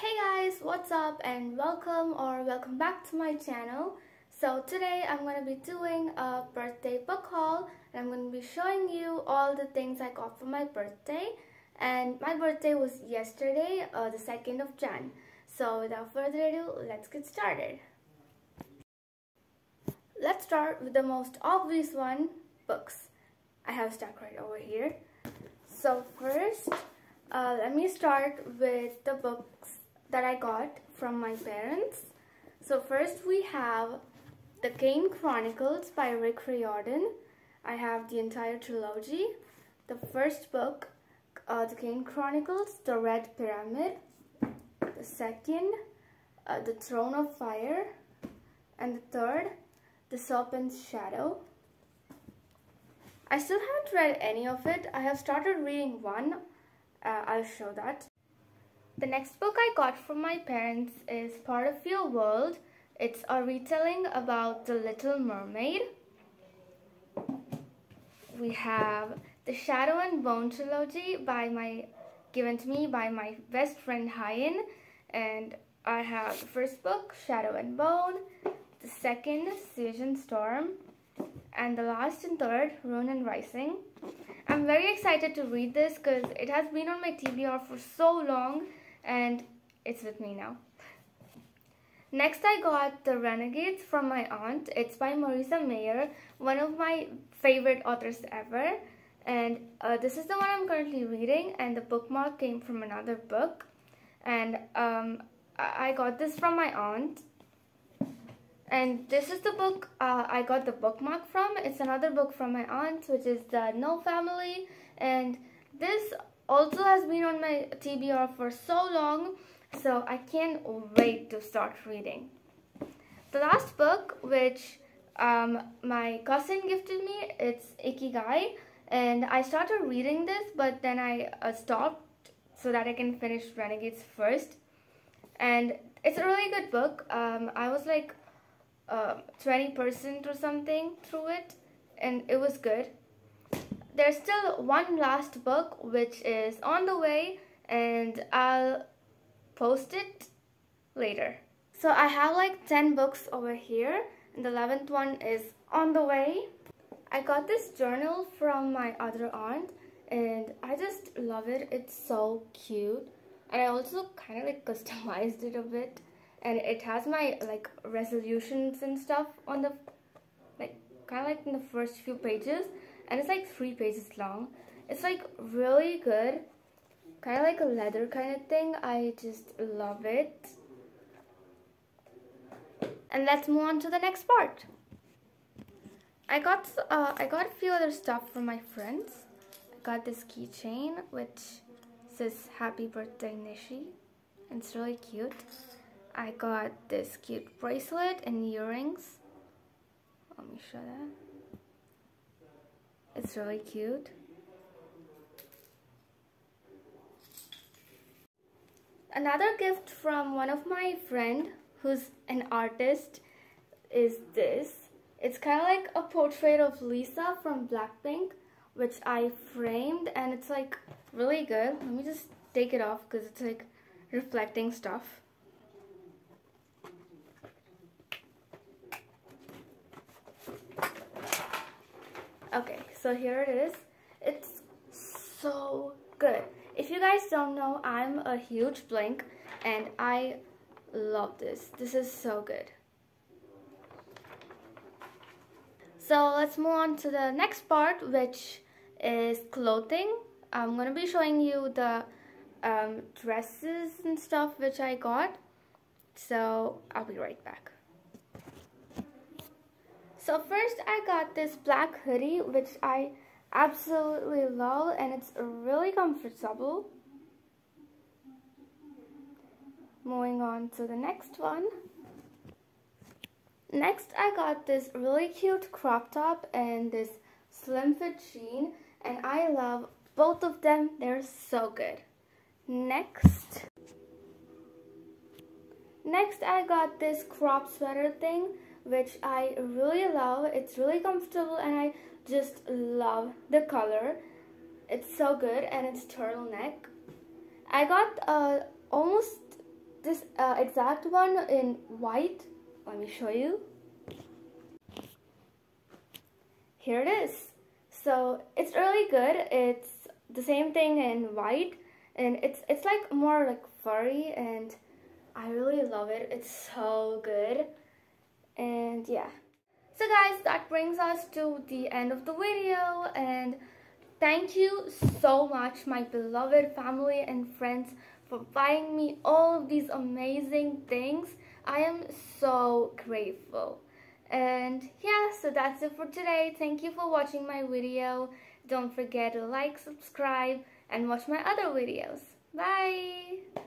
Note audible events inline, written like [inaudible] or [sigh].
Hey guys, what's up and welcome or welcome back to my channel. So today I'm going to be doing a birthday book haul and I'm going to be showing you all the things I got for my birthday and my birthday was yesterday, uh, the 2nd of Jan. So without further ado, let's get started. Let's start with the most obvious one, books. I have stack right over here. So first, uh, let me start with the books that I got from my parents. So first we have The Kane Chronicles by Rick Riordan. I have the entire trilogy. The first book, uh, The Kane Chronicles, The Red Pyramid. The second, uh, The Throne of Fire. And the third, The Serpent's Shadow. I still haven't read any of it. I have started reading one. Uh, I'll show that. The next book I got from my parents is Part of Your World. It's a retelling about The Little Mermaid. We have The Shadow and Bone trilogy by my given to me by my best friend Hyan and I have the first book Shadow and Bone, the second Siege and Storm and the last and third Ruin and Rising. I'm very excited to read this because it has been on my TBR for so long and it's with me now. Next I got The Renegades from my aunt. It's by Marissa Meyer, one of my favorite authors ever. And uh, this is the one I'm currently reading and the bookmark came from another book. And um, I got this from my aunt. And this is the book uh, I got the bookmark from. It's another book from my aunt, which is The No Family. And this also has been on my TBR for so long, so I can't wait to start reading. The last book, which um, my cousin gifted me, it's Ikigai, and I started reading this, but then I uh, stopped so that I can finish Renegades first. And it's a really good book. Um, I was like 20% uh, or something through it, and it was good there's still one last book which is on the way and I'll post it later. So I have like 10 books over here and the 11th one is on the way. I got this journal from my other aunt and I just love it. It's so cute and I also kind of like [laughs] customized it a bit and it has my like resolutions and stuff on the like kind of like in the first few pages and it's like three pages long. It's like really good, kind of like a leather kind of thing. I just love it. And let's move on to the next part. I got uh, I got a few other stuff from my friends. I got this keychain which says Happy Birthday Nishi. It's really cute. I got this cute bracelet and earrings. Let me show that. It's really cute. Another gift from one of my friend who's an artist is this. It's kind of like a portrait of Lisa from Blackpink which I framed and it's like really good. Let me just take it off because it's like reflecting stuff. Okay, so here it is. It's so good. If you guys don't know, I'm a huge Blink and I love this. This is so good. So let's move on to the next part which is clothing. I'm going to be showing you the um, dresses and stuff which I got. So I'll be right back. So first I got this black hoodie which I absolutely love and it's really comfortable. Moving on to the next one. Next I got this really cute crop top and this slim fit jean and I love both of them. They're so good. Next. Next I got this crop sweater thing which I really love. It's really comfortable and I just love the color. It's so good and it's turtleneck. I got uh, almost this uh, exact one in white. Let me show you. Here it is. So it's really good. It's the same thing in white and it's it's like more like furry and I really love it. It's so good. And yeah. So guys, that brings us to the end of the video and thank you so much my beloved family and friends for buying me all of these amazing things. I am so grateful. And yeah, so that's it for today. Thank you for watching my video. Don't forget to like, subscribe, and watch my other videos. Bye!